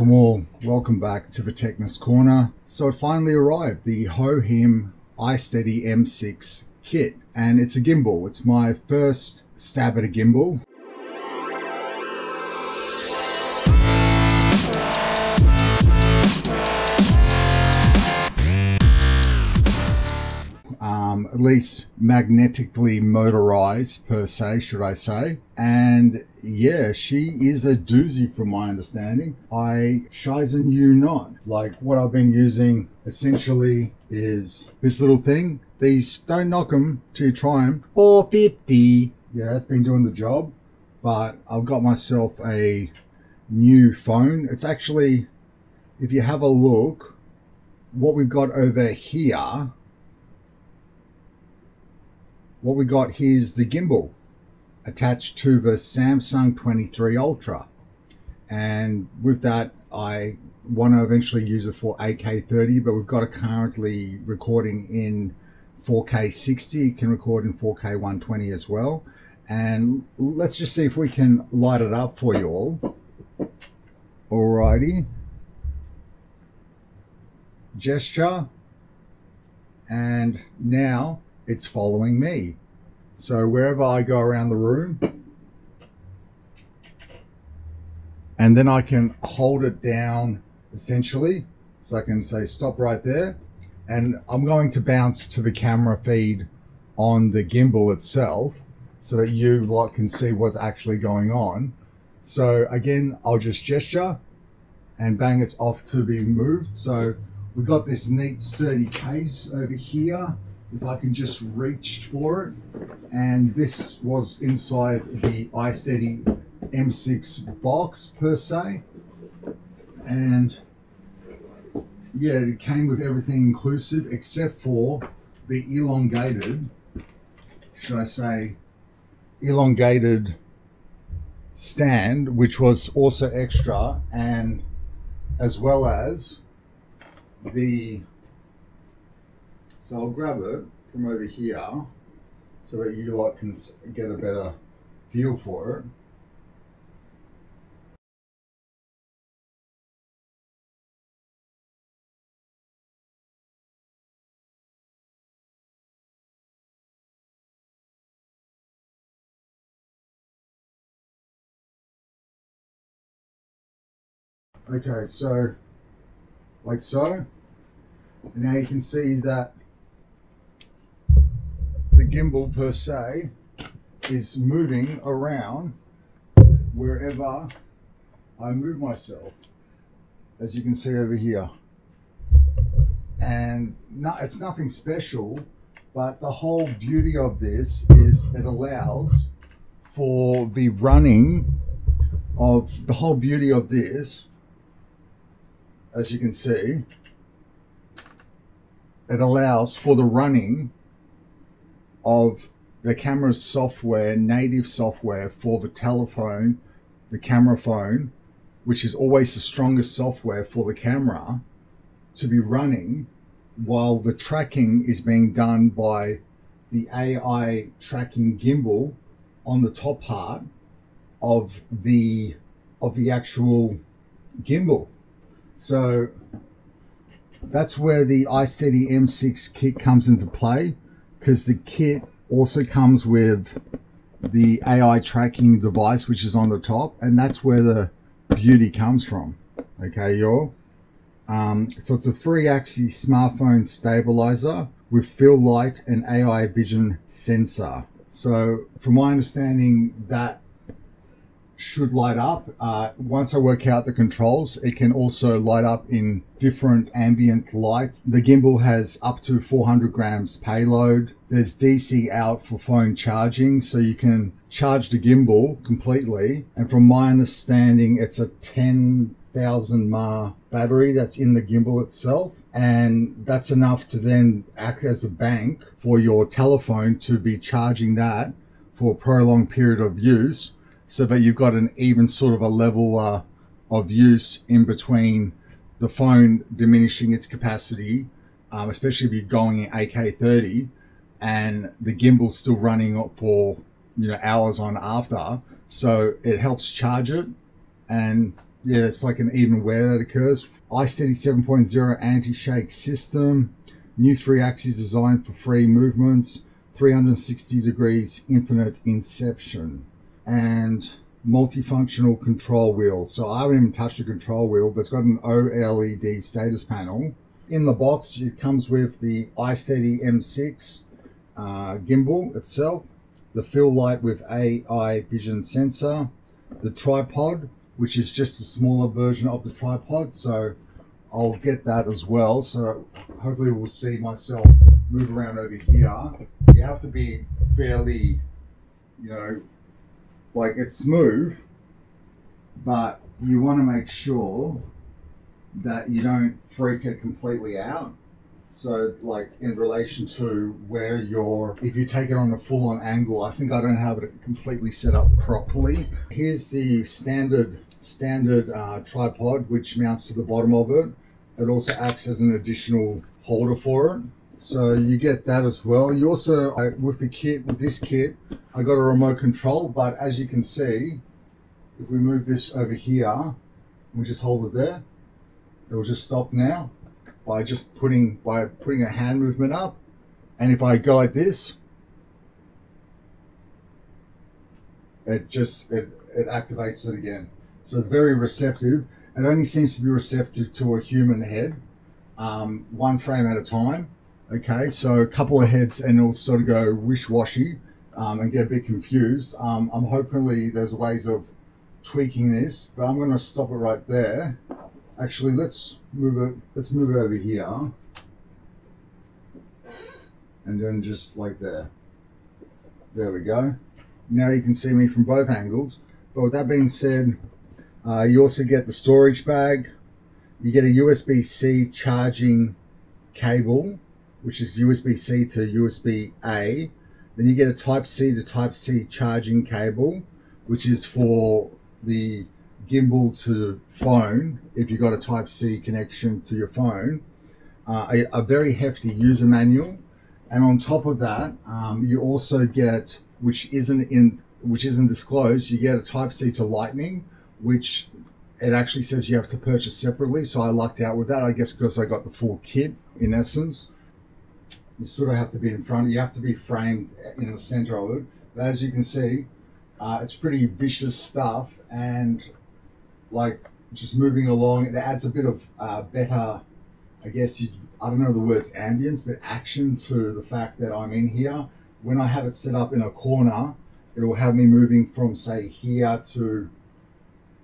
Welcome all, welcome back to the Techness Corner. So it finally arrived, the Hohem iSteady M6 kit, and it's a gimbal. It's my first stab at a gimbal. Um, at least magnetically motorized per se, should I say. And yeah, she is a doozy from my understanding. I shizen you not. Like what I've been using essentially is this little thing. These don't knock them till you try them. 450. Yeah, that's been doing the job. But I've got myself a new phone. It's actually, if you have a look, what we've got over here what we got here is the gimbal attached to the Samsung 23 Ultra. And with that, I want to eventually use it for 8K30, but we've got it currently recording in 4K 60. It can record in 4K 120 as well. And let's just see if we can light it up for you all. Alrighty. Gesture. And now it's following me. So wherever I go around the room, and then I can hold it down essentially. So I can say stop right there. And I'm going to bounce to the camera feed on the gimbal itself so that you lot can see what's actually going on. So again, I'll just gesture and bang, it's off to be moved. So we've got this neat sturdy case over here if I can just reach for it. And this was inside the iSteady M6 box per se. And yeah, it came with everything inclusive except for the elongated, should I say, elongated stand, which was also extra, and as well as the so I'll grab it from over here so that you lot can get a better feel for it. Okay, so like so. And now you can see that gimbal per se is moving around wherever I move myself, as you can see over here. And no, it's nothing special, but the whole beauty of this is it allows for the running of the whole beauty of this, as you can see, it allows for the running of the camera's software, native software for the telephone, the camera phone, which is always the strongest software for the camera, to be running while the tracking is being done by the AI tracking gimbal on the top part of the of the actual gimbal. So that's where the iSteady M6 kit comes into play because the kit also comes with the AI tracking device, which is on the top, and that's where the beauty comes from. Okay, y'all. Um, so it's a three-axis smartphone stabilizer with fill light and AI vision sensor. So from my understanding, that should light up. Uh, once I work out the controls, it can also light up in different ambient lights. The gimbal has up to 400 grams payload. There's DC out for phone charging, so you can charge the gimbal completely. And from my understanding, it's a 10,000 mAh battery that's in the gimbal itself. And that's enough to then act as a bank for your telephone to be charging that for a prolonged period of use so that you've got an even sort of a level uh, of use in between the phone diminishing its capacity, um, especially if you're going in 8K30 and the gimbal still running for you know hours on after. So it helps charge it, and yeah, it's like an even wear that occurs. iSteady 7.0 anti-shake system, new three axis design for free movements, 360 degrees infinite inception, and multifunctional control wheel. So I haven't even touched the control wheel, but it's got an OLED status panel. In the box, it comes with the iSteady M6 uh, gimbal itself, the fill light with AI vision sensor, the tripod, which is just a smaller version of the tripod. So I'll get that as well. So hopefully we'll see myself move around over here. You have to be fairly, you know, like it's smooth, but you want to make sure that you don't freak it completely out. So, like in relation to where you're, if you take it on a full on angle, I think I don't have it completely set up properly. Here's the standard standard uh, tripod, which mounts to the bottom of it. It also acts as an additional holder for it. So you get that as well. You also, I, with the kit, with this kit, I got a remote control, but as you can see, if we move this over here, we just hold it there, it will just stop now by just putting, by putting a hand movement up. And if I go like this, it just, it, it activates it again. So it's very receptive. It only seems to be receptive to a human head, um, one frame at a time. Okay, so a couple of heads and it'll sort of go wish-washy um, and get a bit confused. Um, I'm hopefully there's ways of tweaking this, but I'm going to stop it right there. Actually, let's move it. Let's move it over here, and then just like there. There we go. Now you can see me from both angles. But with that being said, uh, you also get the storage bag. You get a USB-C charging cable, which is USB-C to USB-A. Then you get a Type-C to Type-C charging cable, which is for the gimbal to phone, if you've got a Type-C connection to your phone. Uh, a, a, very hefty user manual. And on top of that, um, you also get, which isn't in, which isn't disclosed, you get a Type-C to Lightning, which it actually says you have to purchase separately. So I lucked out with that, I guess, because I got the full kit in essence. You sort of have to be in front, you have to be framed in the center of it. But as you can see, uh, it's pretty vicious stuff and like just moving along, it adds a bit of uh, better, I guess, you, I don't know the words ambience, but action to the fact that I'm in here. When I have it set up in a corner, it'll have me moving from say here to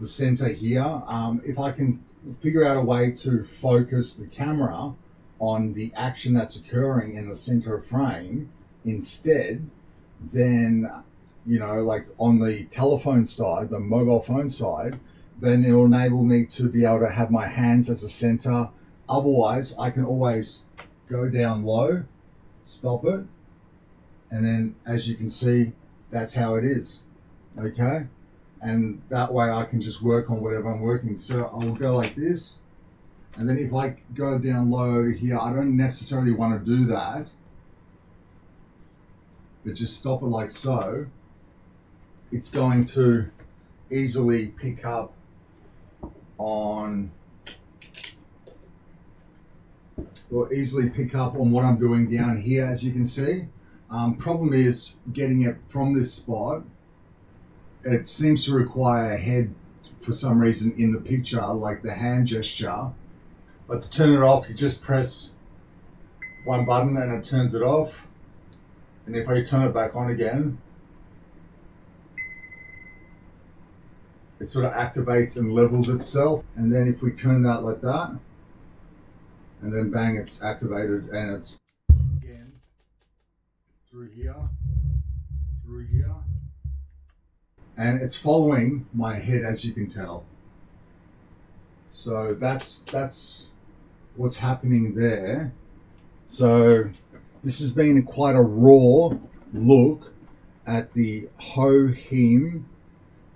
the center here. Um, if I can figure out a way to focus the camera on the action that's occurring in the center of frame instead, then, you know, like on the telephone side, the mobile phone side, then it'll enable me to be able to have my hands as a center. Otherwise, I can always go down low, stop it, and then as you can see, that's how it is. Okay and that way I can just work on whatever I'm working. So I will go like this, and then if I go down low here, I don't necessarily want to do that, but just stop it like so. It's going to easily pick up on or easily pick up on what I'm doing down here as you can see. Um, problem is getting it from this spot it seems to require a head for some reason in the picture, like the hand gesture. But to turn it off, you just press one button and it turns it off. And if I turn it back on again, it sort of activates and levels itself. And then if we turn that like that, and then bang, it's activated and it's again through here, through here and it's following my head as you can tell. So that's that's what's happening there. So this has been quite a raw look at the Hohem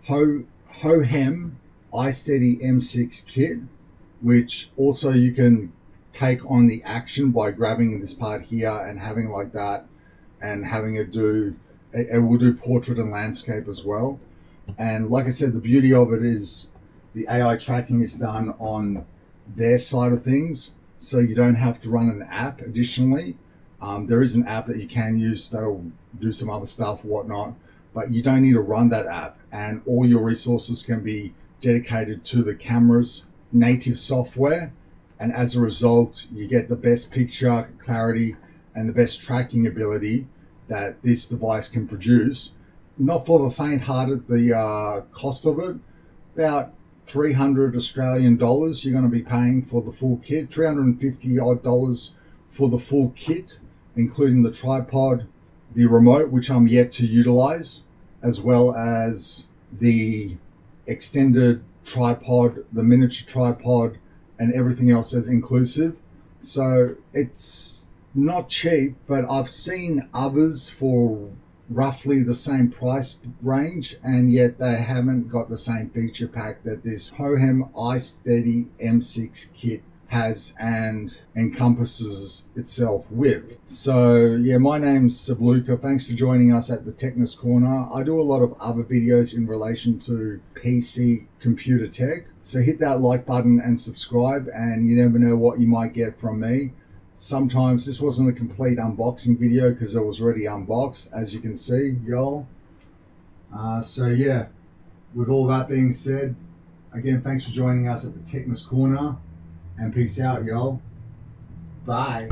Ho Hohem iSteady M6 kit, which also you can take on the action by grabbing this part here and having like that and having it do it will do portrait and landscape as well. And like I said, the beauty of it is the AI tracking is done on their side of things, so you don't have to run an app additionally. Um, there is an app that you can use that'll do some other stuff, whatnot, but you don't need to run that app, and all your resources can be dedicated to the camera's native software. And as a result, you get the best picture clarity and the best tracking ability that this device can produce. Not for the faint-hearted, the uh, cost of it, about 300 Australian dollars you're going to be paying for the full kit, 350 odd dollars for the full kit, including the tripod, the remote, which I'm yet to utilize, as well as the extended tripod, the miniature tripod, and everything else as inclusive. So it's not cheap, but I've seen others for roughly the same price range and yet they haven't got the same feature pack that this Hohem iSteady M6 kit has and encompasses itself with. So yeah, my name's Sabluka. Thanks for joining us at the Techness Corner. I do a lot of other videos in relation to PC computer tech. So hit that like button and subscribe and you never know what you might get from me. Sometimes this wasn't a complete unboxing video because it was already unboxed, as you can see, y'all. Uh, so yeah, with all that being said, again, thanks for joining us at the Techness Corner, and peace out, y'all. Bye.